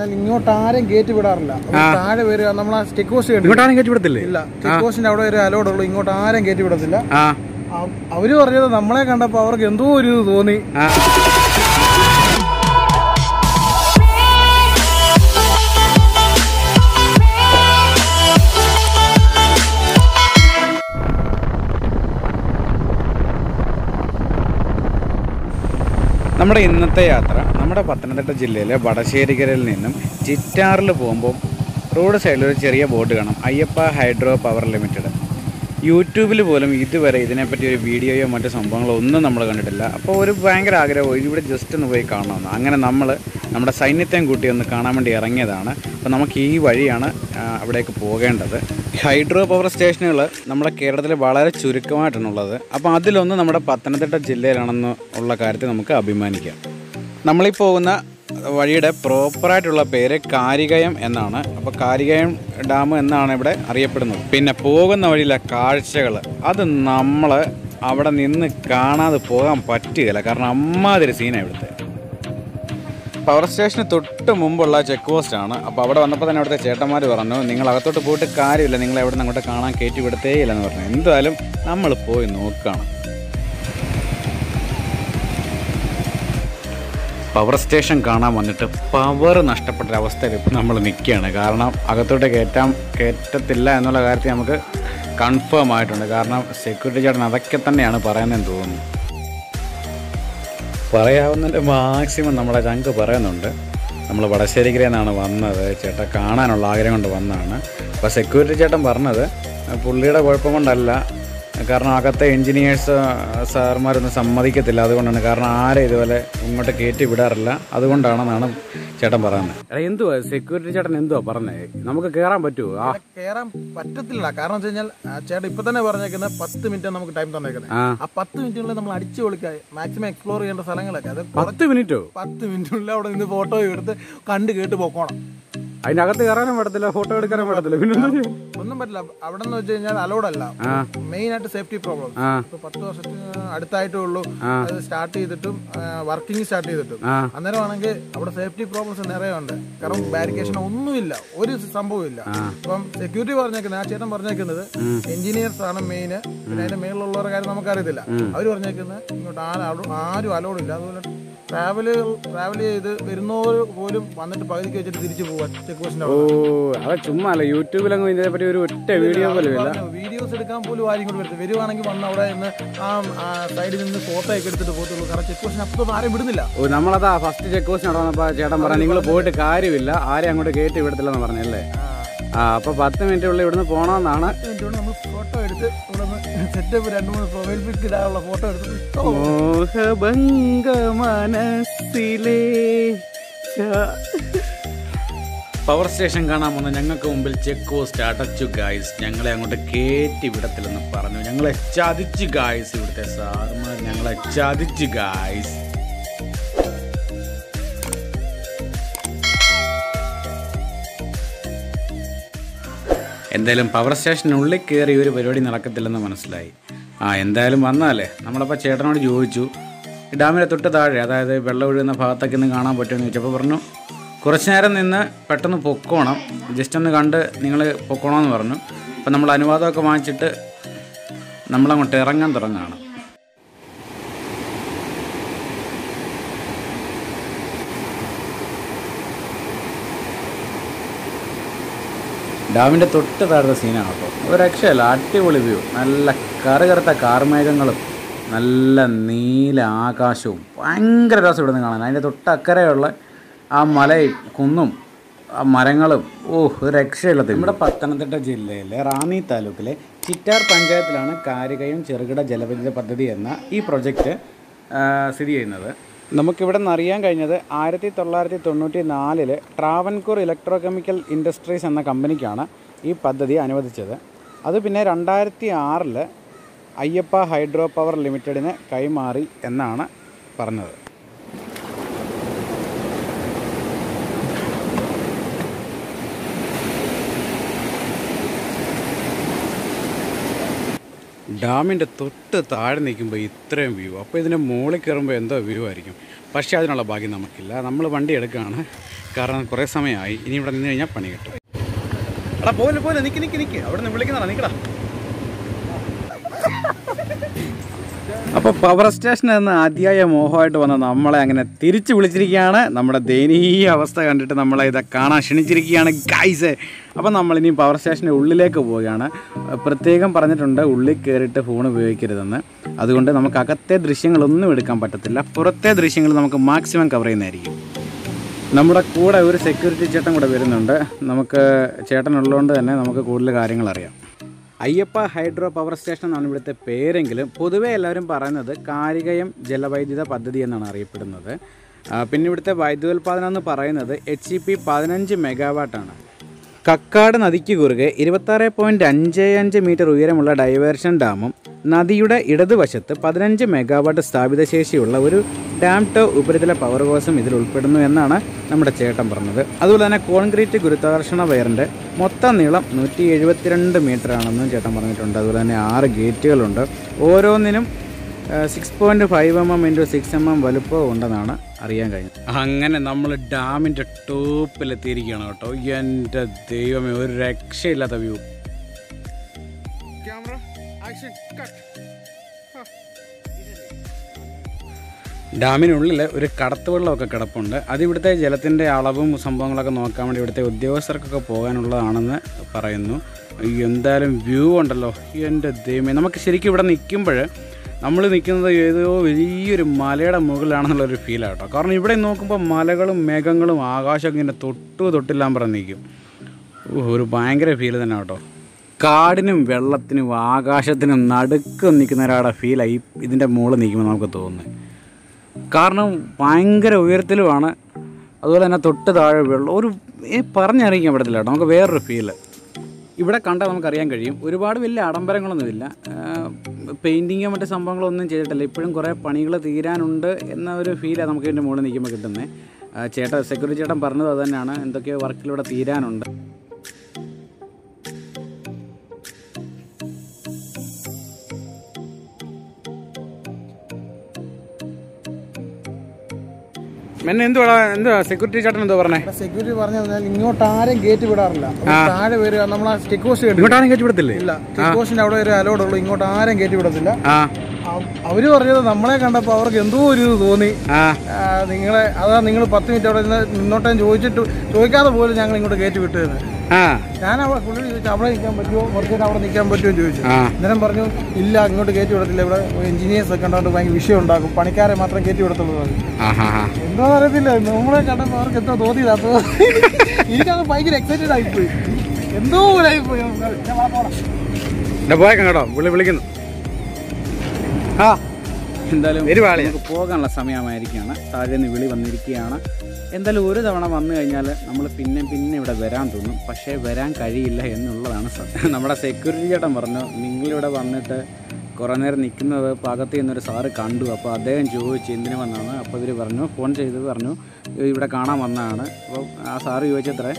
ഇങ്ങോട്ട് ആരും ഗേറ്റ് വിടാറില്ല. താഴെ വരിക? നമ്മൾ ആ സ്റ്റെക്ക് പോസ്റ്റ് ഇങ്ങോട്ട് ഇങ്ങോട്ടാണ് ഗേറ്റ് വിടത്തില്ലേ? ഇല്ല സ്റ്റെക്ക് പോസ്റ്റിന്റെ അവിടെ ഒരു അലോടുള്ളൂ ഇങ്ങോട്ട് ആരും ഗേറ്റ് വിടത്തില്ല. അവർ പറഞ്ഞത് നമ്മളെ കണ്ടപ്പോ അവർക്ക് എന്തോ ഒരു ഇത് തോന്നി. നമ്മുടെ ഇന്നത്തെ യാത്ര നമ്മുടെ പത്തനംതിട്ട ജില്ലയിലെ വടശ്ശേരിക്കരയിൽ നിന്നും ചിറ്റാറിൽ പോകുമ്പോൾ റോഡ് സൈഡിൽ ഒരു ചെറിയ ബോട്ട് കാണാം. Ayyappa hydro power limited. യൂട്യൂബിൽ പോലും ഇതുവരെ ഇതിനെപ്പറ്റി ഒരു വീഡിയോയോ മറ്റു സംഭവങ്ങളോ ഒന്നും നമ്മൾ കണ്ടിട്ടില്ല. അപ്പോൾ ഒരു ഭയങ്കര ആഗ്രഹം ഇവിടെ ജസ്റ്റ് ഒന്ന് പോയി കാണണമെന്ന്. അങ്ങനെ നമ്മൾ നമ്മുടെ സൈന്യത്തെയും കൂട്ടി ഒന്ന് കാണാൻ വേണ്ടി ഇറങ്ങിയതാണ്. അപ്പോൾ നമുക്ക് ഈ വഴിയാണ് അവിടേക്ക് പോകേണ്ടത്. ഹൈഡ്രോ പവർ സ്റ്റേഷനുകൾ നമ്മുടെ കേരളത്തിൽ വളരെ ചുരുക്കമായിട്ടാണുള്ളത് അപ്പോൾ അതിലൊന്ന് നമ്മുടെ പത്തനംതിട്ട ജില്ലയിലാണെന്ന് ഉള്ള കാര്യത്തിൽ നമുക്ക് അഭിമാനിക്കാം. നമ്മളീ പോകുന്ന വഴിയുടെ പ്രോപ്പറായിട്ടുള്ള പേര് കാരികയം എന്നാണ്. അപ്പോൾ കാരികയം ഡാം എന്നാണ് ഇവിടെ അറിയപ്പെടുന്നത്. പിന്നെ പോകുന്ന വഴിയിലെ കാഴ്ചകൾ അത് നമ്മൾ അവിടെ നിന്ന് കാണാതെ പോകാൻ പറ്റുകയില്ല കാരണം അമ്മാതിരി സീനാണ് ഇവിടുത്തെ. പവർ സ്റ്റേഷന് തൊട്ട് മുമ്പുള്ള ചെക്ക് പോസ്റ്റ് ആണ്. അപ്പോൾ അവിടെ വന്നപ്പോൾ തന്നെ അവിടുത്തെ ചേട്ടന്മാർ പറഞ്ഞു നിങ്ങൾ അകത്തോട്ട് പോയിട്ട് കാര്യമില്ല. നിങ്ങൾ എവിടെ നിന്ന് അങ്ങോട്ട് കാണാൻ കയറ്റി വിടത്തേ ഇല്ലെന്ന് പറഞ്ഞു. എന്തായാലും നമ്മൾ പോയി നോക്കുകയാണ് പവർ സ്റ്റേഷൻ കാണാൻ വന്നിട്ട് പവർ നഷ്ടപ്പെട്ട അവസ്ഥയിൽ നമ്മൾ നിൽക്കുകയാണ് കാരണം അകത്തോട്ട് കയറ്റാൻ കയറ്റത്തില്ല എന്നുള്ള കാര്യത്തിൽ നമുക്ക് കൺഫേം ആയിട്ടുണ്ട്. കാരണം സെക്യൂരിറ്റി ചേട്ടൻ അതൊക്കെ തന്നെയാണ് പറയുന്നതെന്ന് തോന്നുന്നു. പറയാവുന്നതിന്റെ മാക്സിമം നമ്മളെ ചങ്ക് പറയുന്നുണ്ട്. നമ്മൾ വടശ്ശേരിക്കരയിൽ നിന്നാണ് വന്നത്. ചേട്ടൻ കാണാനുള്ള ആഗ്രഹം കൊണ്ട് വന്നതാണ്. അപ്പോൾ സെക്യൂരിറ്റി ചേട്ടൻ പറഞ്ഞത് പുള്ളിയുടെ കുഴപ്പം കൊണ്ടല്ല. കാരണം അകത്തെ എൻജിനീയേഴ്സ് സാർമാരൊന്നും സമ്മതിക്കത്തില്ല. അതുകൊണ്ടാണ് കാരണം ആരെ ഇതുപോലെ ഇങ്ങോട്ട് കയറ്റി വിടാറില്ല. അതുകൊണ്ടാണെന്നാണ് ചേട്ടൻ പറയുന്നത്. എന്തുവാ? സെക്യൂരിറ്റി ചേട്ടൻ എന്തുവാ പറഞ്ഞത് നമുക്ക് കയറാൻ പറ്റുമോ ആ. കയറാൻ പറ്റത്തില്ല കാരണം വെച്ച് കഴിഞ്ഞാൽ ചേട്ടൻ ഇപ്പൊ തന്നെ പറഞ്ഞേക്കുന്ന പത്ത് മിനിറ്റ് നമുക്ക് ടൈം തന്നേക്കുന്നത് ആ. പത്ത് മിനിറ്റിനുള്ളിൽ നമ്മൾ അടിച്ചു പൊളിക്കായി മാക്സിമം എക്സ്പ്ലോർ ചെയ്യേണ്ട സ്ഥലങ്ങളൊക്കെ. അത് പത്ത് മിനിറ്റോ പത്ത് മിനിറ്റിനുള്ളിൽ അവിടെ നിന്ന് ഫോട്ടോ എടുത്ത് കണ്ട് കേട്ട് പോക്കോണം. അതിന്റെ അകത്ത് കയറാനും പറ്റത്തില്ല ഫോട്ടോ എടുക്കാനും പറ്റത്തില്ല. പിന്നെ? ഒന്നും പറ്റില്ല. അവിടെ എന്ന് വെച്ച് കഴിഞ്ഞാൽ അലൗഡ് അല്ല. മെയിൻ ആയിട്ട് സേഫ്റ്റി പ്രോബ്ലം ഇപ്പൊ പത്ത് വർഷത്തിന് അടുത്തായിട്ടേ ഉള്ളൂ. അത് സ്റ്റാർട്ട് ചെയ്തിട്ടും വർക്കിംഗ് സ്റ്റാർട്ട് ചെയ്തിട്ടും. അന്നേരം അന്നേരമാണെങ്കിൽ അവിടെ സേഫ്റ്റി പ്രോബ്ലംസ് നിറയെ ഉണ്ട് കാരണം ബാരിക്കേഷൻ ഒന്നുമില്ല. ഒരു സംഭവം ഇല്ല അപ്പം സെക്യൂരിറ്റി പറഞ്ഞേക്കുന്നത് ആ ചേട്ടൻ പറഞ്ഞേക്കുന്നത് എഞ്ചിനീയേഴ്സ് ആണ് മെയിൻ പിന്നെ അതിന്റെ മേളിലുള്ളവരുടെ കാര്യം നമുക്കറിയത്തില്ല. അവർ പറഞ്ഞേക്കുന്നത് ഇങ്ങോട്ട് ആരും ആരും അലോഡ് ഇല്ല. അതുപോലെ ട്രാവൽ ട്രാവൽ ചെയ്ത് വരുന്നവർ പോലും വന്നിട്ട് പകുതിക്ക് വെച്ചിട്ട് തിരിച്ചു പോവാൻ ചെക്ക് പോസ്റ്റിന്റെ ഓ അത് ചുമ്മാ അല്ല? യൂട്യൂബിലങ്ങ് ഇതിനെ പറ്റി ഒരു ഒറ്റ വീഡിയോ പോലും ഇല്ല. വീഡിയോസ് എടുക്കാൻ പോലും ആരും ഇങ്ങോട്ട് വരുന്നത് വരുവാണെങ്കിൽ വന്ന് അവിടെ നിന്ന് ആ സൈഡിൽ നിന്ന് ഫോട്ടോ ഒക്കെ എടുത്തിട്ട് പോകത്തുള്ളൂ. കാരണം ചെക്ക് പോസ്റ്റിന് അപ്പുറത്തൊന്നും ആരും വിടുന്നില്ല. ഓ നമ്മളതാ ഫസ്റ്റ് ചെക്ക് പോസ്റ്റ് നടന്നപ്പോ ചേട്ടൻ പറഞ്ഞു നിങ്ങൾ പോയിട്ട് കാര്യമില്ല. ആരെയും അങ്ങോട്ട് കയറ്റി വിടത്തില്ലെന്ന് പറഞ്ഞല്ലേ ആ. അപ്പൊ പത്ത് മിനിറ്റ് ഉള്ളിൽ ഇവിടുന്ന് പോണമെന്നാണ് ഫോട്ടോ എടുത്ത് ഇവിടെ സെറ്റപ്പ് രണ്ട് മൂന്ന് പ്രൊഫൈൽ പിക്ക് ഇടാനുള്ള ഫോട്ടോ എടുത്ത് പവർ സ്റ്റേഷൻ കാണാൻ വന്ന ഞങ്ങൾക്ക് മുമ്പിൽ ചെക്ക് പോസ്റ്റ് അടച്ചു ഗായ്സ് ഞങ്ങളെ അങ്ങോട്ട് കയറ്റി വിടത്തില്ലെന്ന് പറഞ്ഞു. ഞങ്ങളെ ചതിച്ചു ഗായ്സ് ഇവിടുത്തെ സാറുമാർ ഞങ്ങളെ ചതിച്ചു ഗായ്സ് എന്തായാലും പവർ സ്റ്റേഷനുള്ളിൽ കയറി ഒരു പരിപാടി നടക്കത്തില്ലെന്ന് മനസ്സിലായി. ആ എന്തായാലും വന്നാലേ. നമ്മളപ്പോൾ ചേട്ടനോട് ചോദിച്ചു ഡാമിലെ തൊട്ട് താഴെ അതായത് വെള്ളം ഒഴുകുന്ന ഭാഗത്തൊക്കെ ഒന്ന് കാണാൻ പറ്റുമെന്ന് ചോദിച്ചപ്പോൾ പറഞ്ഞു കുറച്ച് നേരം നിന്ന് പെട്ടെന്ന് പൊക്കോണം. ജസ്റ്റ് ഒന്ന് കണ്ട് നിങ്ങൾ പൊക്കോണമെന്ന് പറഞ്ഞു. അപ്പോൾ നമ്മൾ അനുവാദമൊക്കെ വാങ്ങിച്ചിട്ട് നമ്മളങ്ങോട്ട് ഇറങ്ങാൻ തുടങ്ങുകയാണ്. ഡാമിന്റെ തൊട്ട് താഴ്ന്ന സീനാണ് അപ്പോൾ ഒരു രക്ഷയല്ല. അടിപൊളി വ്യൂ നല്ല കറുകറുത്ത കാർമേഘങ്ങളും നല്ല നീല ആകാശവും. ഭയങ്കര രസം ഇവിടെ നിന്ന് കാണാൻ. അതിന്റെ തൊട്ടക്കരെയുള്ള ആ മലയും കുന്നും ആ മരങ്ങളും. ഓ രക്ഷയില്ല നമ്മുടെ പത്തനംതിട്ട ജില്ലയിലെ റാന്നി താലൂക്കിലെ ചിറ്റാർ പഞ്ചായത്തിലാണ് കാരികയും ചെറുകിട ജലവൈദ്യുത പദ്ധതി എന്ന ഈ പ്രൊജക്റ്റ് സ്ഥിതി ചെയ്യുന്നത്. നമുക്കിവിടെ നിന്ന് അറിയാൻ കഴിഞ്ഞത് ആയിരത്തി തൊള്ളായിരത്തി തൊണ്ണൂറ്റി നാലിൽ ട്രാവൻകൂർ ഇലക്ട്രോ കെമിക്കൽ ഇൻഡസ്ട്രീസ് എന്ന കമ്പനിക്കാണ് ഈ പദ്ധതി അനുവദിച്ചത്. അത് പിന്നെ രണ്ടായിരത്തി ആറിൽ അയ്യപ്പ ഹൈഡ്രോ പവർ ലിമിറ്റഡിന് കൈമാറി എന്നാണ് പറഞ്ഞത്. ഡാമിന്റെ തൊട്ട് താഴെ നിൽക്കുമ്പോൾ ഇത്രയും വ്യൂ അപ്പോൾ ഇതിന്റെ മുകളിൽ കയറുമ്പോൾ എന്തോ വ്യൂ ആയിരിക്കും. പക്ഷേ അതിനുള്ള ഭാഗ്യം നമുക്കില്ല. നമ്മൾ വണ്ടി എടുക്കുകയാണ് കാരണം കുറേ സമയമായി. ഇനി ഇവിടെ നിന്ന് കഴിഞ്ഞാൽ പണി കിട്ടും. എടാ പോലെ പോലെ നിൽക്ക് നിൽക്ക് നിൽക്ക് അവിടെ നിന്ന് വിളിക്കുന്നതാണ് നിൽക്കടാ അപ്പോൾ പവർ സ്റ്റേഷൻ എന്ന അതിയായ മോഹമായിട്ട് വന്ന നമ്മളെ അങ്ങനെ തിരിച്ചു വിളിച്ചിരിക്കുകയാണ്. നമ്മുടെ ദയനീയ അവസ്ഥ കണ്ടിട്ട് നമ്മളെ ഇത് കാണാൻ ക്ഷണിച്ചിരിക്കുകയാണ് ഗൈസ് അപ്പോൾ നമ്മളിനി പവർ സ്റ്റേഷന്റെ ഉള്ളിലേക്ക് പോവുകയാണ്. പ്രത്യേകം പറഞ്ഞിട്ടുണ്ട് ഉള്ളിൽ കയറിയിട്ട് ഫോൺ ഉപയോഗിക്കരുതെന്ന്. അതുകൊണ്ട് നമുക്ക് അകത്തെ ദൃശ്യങ്ങളൊന്നും എടുക്കാൻ പറ്റത്തില്ല. പുറത്തെ ദൃശ്യങ്ങൾ നമുക്ക് മാക്സിമം കവർ ചെയ്യുന്നതായിരിക്കും. നമ്മുടെ കൂടെ ഒരു സെക്യൂരിറ്റി ചേട്ടൻ കൂടെ വരുന്നുണ്ട്. നമുക്ക് ചേട്ടൻ ഉള്ളതുകൊണ്ട് തന്നെ നമുക്ക് കൂടുതൽ കാര്യങ്ങൾ അറിയാം. അയ്യപ്പ ഹൈഡ്രോ പവർ സ്റ്റേഷൻ എന്നാണ് ഇവിടുത്തെ പേരെങ്കിലും പൊതുവെ എല്ലാവരും പറയുന്നത് കാരികയം ജലവൈദ്യുത പദ്ധതി എന്നാണ് അറിയപ്പെടുന്നത്. പിന്നെ ഇവിടുത്തെ വൈദ്യുതോൽപാദനം എന്ന് പറയുന്നത് എച്ച് ഇ പി പതിനഞ്ച് മെഗാവാട്ടാണ് കക്കാട് നദിക്ക് കുറുകെ ഇരുപത്താറ് പോയിന്റ് അഞ്ച് അഞ്ച് മീറ്റർ ഉയരമുള്ള ഡൈവേർഷൻ ഡാമും നദിയുടെ ഇടതുവശത്ത് പതിനഞ്ച് മെഗാവാട്ട് സ്ഥാപിത ശേഷിയുള്ള ഒരു ഡാം ടോ ഉപരിതല പവർ ഹൗസും ഇതിൽ ഉൾപ്പെടുന്നു എന്നാണ് നമ്മുടെ ചേട്ടൻ പറഞ്ഞത്. അതുപോലെ തന്നെ കോൺക്രീറ്റ് ഗുരുത്വാകർഷണ വയറിന്റെ മൊത്തം നീളം നൂറ്റി എഴുപത്തിരണ്ട് മീറ്റർ ആണെന്നും ചേട്ടൻ പറഞ്ഞിട്ടുണ്ട്. അതുപോലെ തന്നെ ആറ് ഗേറ്റുകളുണ്ട്. ഓരോന്നിനും six point five M M into six M M വലുപ്പം ഉണ്ടെന്നാണ് അറിയാൻ കഴിഞ്ഞു. അങ്ങനെ നമ്മൾ ഡാമിന്റെ ടോപ്പിലെത്തിയിരിക്കുകയാണ് കേട്ടോ. എന്റെ ദൈവമേ ഒരു രക്ഷയില്ലാത്ത വ്യൂ. Camera action cut. ഡാമിനുള്ളിൽ ഒരു കടത്തുവെള്ളമൊക്കെ കിടപ്പുണ്ട്. അത് ഇവിടുത്തെ ജലത്തിന്റെ അളവും സംഭവങ്ങളൊക്കെ നോക്കാൻ വേണ്ടി ഇവിടുത്തെ ഉദ്യോഗസ്ഥർക്കൊക്കെ പോകാനുള്ളതാണെന്ന് പറയുന്നു. എന്തായാലും വ്യൂ ഉണ്ടല്ലോ. എന്റെ ദൈവമേ നമുക്ക് ശരിക്കും ഇവിടെ നിൽക്കുമ്പോൾ നമ്മൾ നിൽക്കുന്നത് ഏതോ വലിയൊരു മലയുടെ മുകളിലാണെന്നുള്ളൊരു ഫീലാണ് കേട്ടോ കാരണം ഇവിടെ നോക്കുമ്പോൾ മലകളും മേഘങ്ങളും ആകാശമൊക്കെ ഇങ്ങനെ തൊട്ടു തൊട്ടില്ലാൻ പറഞ്ഞ് നിൽക്കും ഒരു ഭയങ്കര ഫീൽ തന്നെ കേട്ടോ. കാടിനും വെള്ളത്തിനും ആകാശത്തിനും നടുക്ക് നിൽക്കുന്ന ഒരാളുടെ ഫീലായി ഇതിന്റെ മുകളിൽ നിൽക്കുമ്പോൾ നമുക്ക് തോന്നുന്നത് കാരണം ഭയങ്കര ഉയരത്തിലുമാണ്. അതുപോലെ തന്നെ തൊട്ട് താഴെ വെള്ളം. ഒരു പറഞ്ഞറിയിക്കാൻ പറ്റത്തില്ല കേട്ടോ. നമുക്ക് വേറൊരു ഫീൽ. ഇവിടെ കണ്ടാൽ നമുക്കറിയാൻ കഴിയും. ഒരുപാട് വലിയ ആഡംബരങ്ങളൊന്നുമില്ല. പെയിന്റിങ്ങോ മറ്റു സംഭവങ്ങളൊന്നും ചെയ്തിട്ടില്ല. ഇപ്പോഴും കുറേ പണികൾ തീരാനുണ്ട് എന്ന ഒരു ഫീലാണ് നമുക്ക് ഇതിന്റെ മുകളിൽ നിൽക്കുമ്പോൾ കിട്ടുന്നത് ചേട്ടൻ സെക്യൂരിറ്റി ചേട്ടൻ പറഞ്ഞത് അത് തന്നെയാണ്. എന്തൊക്കെയോ വർക്കിലൂടെ തീരാനുണ്ട്. മെന്നെ എന്തുവാ എന്തുവാ സെക്യൂരിറ്റി ചേട്ടൻ എന്തോ പറഞ്ഞേ? സെക്യൂരിറ്റി പറഞ്ഞു ഇങ്ങോട്ട് ആരും ഗേറ്റ് വിടാറില്ല. താഴെ വരിക നമ്മൾ ആ ചെക്ക് പോസ്റ്റ് ഇങ്ങോട്ട് ആരും ഗേറ്റ് വിടത്തില്ലേ? ഇല്ല ചെക്ക് പോസ്റ്റിന്റെ അവിടെ ഒരു അലോഡ് ഉള്ളൂ ഇങ്ങോട്ട് ആരും ഗേറ്റ് വിടത്തില്ല. അവർ പറഞ്ഞത് നമ്മളെ കണ്ടപ്പോ അവർക്ക് എന്തോ ഒരു ഇത് തോന്നി. നിങ്ങളെ അതാ നിങ്ങൾ പത്ത് മിനിറ്റ് അവിടെ നിന്നോട്ടേ ചോദിച്ചിട്ട് ചോദിക്കാതെ പോലും ഞങ്ങൾ ഇങ്ങോട്ട് കയറ്റി വിട്ടു ഞാൻ അവിടെ പുള്ളി ചോദിച്ചു അവിടെ നിൽക്കാൻ പറ്റുമോ? കുറച്ച് നേരം അവിടെ നിൽക്കാൻ പറ്റുമോ? ചോദിച്ചു. അന്നേരം പറഞ്ഞു ഇല്ല ഇങ്ങോട്ട് കയറ്റി വിടത്തില്ല. ഇവിടെ എഞ്ചിനീയേഴ്സ് ഒക്കെ ഉണ്ടാകും ഭയങ്കര വിഷയം ഉണ്ടാക്കും. പണിക്കാരെ മാത്രം കയറ്റി വിടത്തുള്ളൂ എന്തോ അറിയത്തില്ല. നമ്മളെ കണ്ടപ്പോൾ അവർക്ക് എന്തോ അപ്പൊ എനിക്കത് ഭയങ്കര എക്സൈറ്റഡ് ആയിപ്പോയി. എന്തോ പോടാം. പോയേക്കാം കേട്ടോ വിളി വിളിക്കുന്നു. ആ. എന്തായാലും നമുക്ക് പോകാനുള്ള സമയമായിരിക്കുകയാണ്. താഴെ നിന്ന് വിളി വന്നിരിക്കുകയാണ്. എന്തായാലും ഒരു തവണ വന്നു കഴിഞ്ഞാൽ നമ്മൾ പിന്നെ പിന്നെ ഇവിടെ വരാൻ തോന്നും. പക്ഷേ വരാൻ കഴിയില്ല എന്നുള്ളതാണ് സത്യം. നമ്മുടെ സെക്യൂരിറ്റി ചേട്ടൻ പറഞ്ഞു നിങ്ങളിവിടെ വന്നിട്ട് കുറേ നേരം നിൽക്കുന്നത് പാകത്ത് നിന്നൊരു സാറ് കണ്ടു. അപ്പോൾ അദ്ദേഹം ചോദിച്ചു എന്തിനു വന്നാണ് അപ്പോൾ ഇവർ പറഞ്ഞു ഫോൺ ചെയ്ത് പറഞ്ഞു ഇവിടെ കാണാൻ വന്നതാണ്. അപ്പോൾ ആ സാറ് ചോദിച്ചത്രേ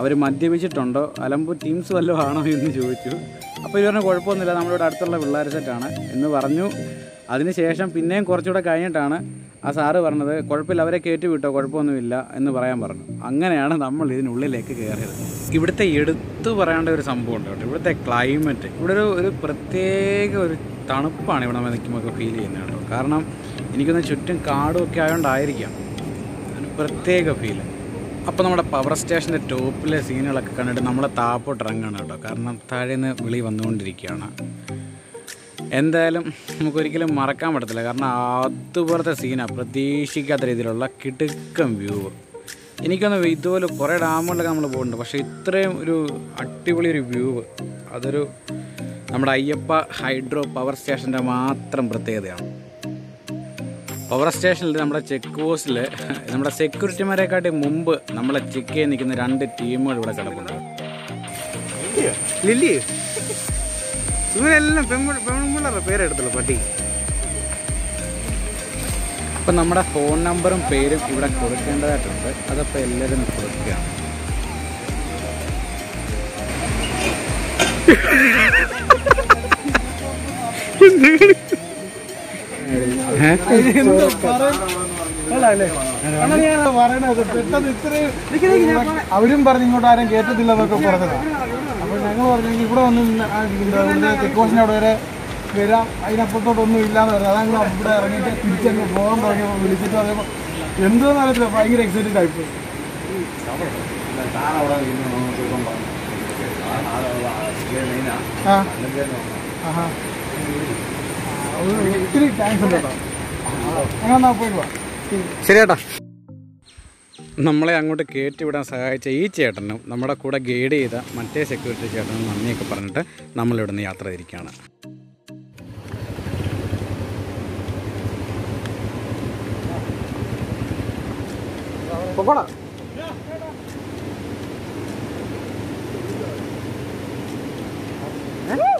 അവർ മദ്യപിച്ചിട്ടുണ്ടോ? അലമ്പൂർ ടീംസ് വല്ലതും ആണോ? എന്ന് ചോദിച്ചു. അപ്പോൾ ഇവർ പറഞ്ഞു കുഴപ്പമൊന്നുമില്ല. നമ്മളിവിടെ അടുത്തുള്ള പിള്ളേർ സെറ്റാണ് എന്ന് പറഞ്ഞു. അതിനുശേഷം പിന്നെയും കുറച്ചുകൂടെ കഴിഞ്ഞിട്ടാണ് ആ സാറ് പറഞ്ഞത് കുഴപ്പമില്ല അവരെ കയറ്റി വിട്ടോ കുഴപ്പമൊന്നുമില്ല എന്ന് പറയാൻ പറഞ്ഞു. അങ്ങനെയാണ് നമ്മൾ ഇതിനുള്ളിലേക്ക് കയറിയത്. ഇവിടുത്തെ എടുത്തു പറയേണ്ട ഒരു സംഭവം ഉണ്ട് കേട്ടോ. ഇവിടുത്തെ ക്ലൈമറ്റ് ഇവിടെ ഒരു ഒരു പ്രത്യേക ഒരു തണുപ്പാണ് ഇവിടെ നമ്മൾ നിൽക്കുമ്പോൾ ഫീൽ ചെയ്യുന്നത് കേട്ടോ. കാരണം എനിക്കൊന്ന് ചുറ്റും കാടും ഒക്കെ ആയതുകൊണ്ടായിരിക്കാം ഒരു പ്രത്യേക ഫീൽ അപ്പോൾ നമ്മുടെ പവർ സ്റ്റേഷന്റെ ടോപ്പിലെ സീനുകളൊക്കെ കണ്ടിട്ട് നമ്മളെ താപ്പോട്ട് ഇറങ്ങണം കേട്ടോ. കാരണം താഴെ നിന്ന് വിളി വന്നുകൊണ്ടിരിക്കുകയാണ്. എന്തായാലും നമുക്കൊരിക്കലും മറക്കാൻ പറ്റത്തില്ല. കാരണം അതുപോലത്തെ സീനാണ് പ്രതീക്ഷിക്കാത്ത രീതിയിലുള്ള കിടുക്കം വ്യൂ എനിക്കൊന്ന് ഇതുപോലെ കുറേ ഡാമുകളിലൊക്കെ നമ്മൾ പോകുന്നുണ്ട് പക്ഷേ ഇത്രയും ഒരു അടിപൊളി ഒരു വ്യൂ അതൊരു നമ്മുടെ അയ്യപ്പ ഹൈഡ്രോ പവർ സ്റ്റേഷന്റെ മാത്രം പ്രത്യേകതയാണ്. പവർ സ്റ്റേഷനിൽ നമ്മുടെ ചെക്ക് പോസ്റ്റിൽ നമ്മുടെ സെക്യൂരിറ്റിമാരെക്കാട്ടി മുമ്പ് നമ്മളെ ചെക്ക് ചെയ്ത് നിൽക്കുന്ന രണ്ട് ടീമുകൾ ഇവിടെ കിടപ്പുണ്ട്. ലില്ലി? ഇവരെല്ലാം പെൺപിള്ളേരുടെ പേരെടുത്തുള്ളൂ പട്ടി. അപ്പം നമ്മുടെ ഫോൺ നമ്പറും പേരും ഇവിടെ കൊടുക്കേണ്ടതായിട്ടുണ്ട്. അതപ്പോൾ എല്ലാവരും കൊടുക്കുകയാണ് അവരും പറഞ്ഞു ഇങ്ങോട്ട് ആരും കേട്ടത്തില്ല എന്നൊക്കെ പറഞ്ഞതാ. അപ്പൊ ഞങ്ങൾ പറഞ്ഞു ഇവിടെ വന്ന് പോസ്റ്റിന് അവിടെ വരെ വരാം. അതിനപ്പുറത്തോട്ടൊന്നും ഇല്ലാന്ന് പറഞ്ഞു അതങ്ങ് ഇവിടെ ഇറങ്ങിയിട്ട് തിരിച്ചങ്ങ് പോകാൻ തുടങ്ങിയപ്പോൾ വിളിച്ചിട്ട് പറയുമ്പോൾ എന്തോന്ന് അറിയത്തില്ല. ഭയങ്കര എക്സൈറ്റഡ് ആയിപ്പോയി നമ്മളെ അങ്ങോട്ട് കയറ്റിവിടാൻ സഹായിച്ച ഈ ചേട്ടനും നമ്മുടെ കൂടെ ഗൈഡ് ചെയ്ത മറ്റേ സെക്യൂരിറ്റി ചേട്ടനും നന്ദിയൊക്കെ പറഞ്ഞിട്ട് നമ്മളിവിടുന്ന് യാത്ര തിരിക്കുകയാണ്. പൊക്കോടാ. ഏ?